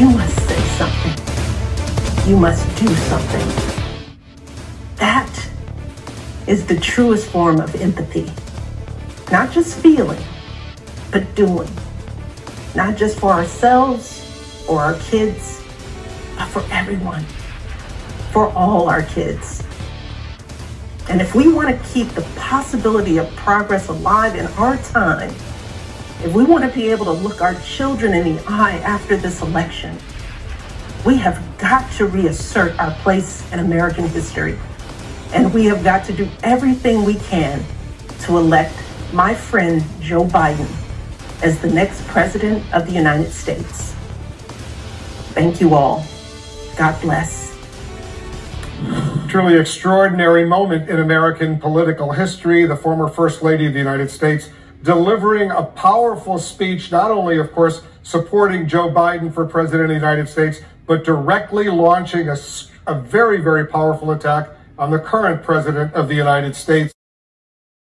you must say something. You must do something. That is the truest form of empathy. Not just feeling, but doing. Not just for ourselves or our kids, but for everyone. For all our kids. And if we want to keep the possibility of progress alive in our time, if we want to be able to look our children in the eye after this election, we have got to reassert our place in American history. And we have got to do everything we can to elect my friend Joe Biden as the next president of the United States. Thank you all. God bless. Truly extraordinary moment in American political history. The former First Lady of the United States delivering a powerful speech, not only, of course, supporting Joe Biden for President of the United States, but directly launching a, a very, very powerful attack on the current President of the United States.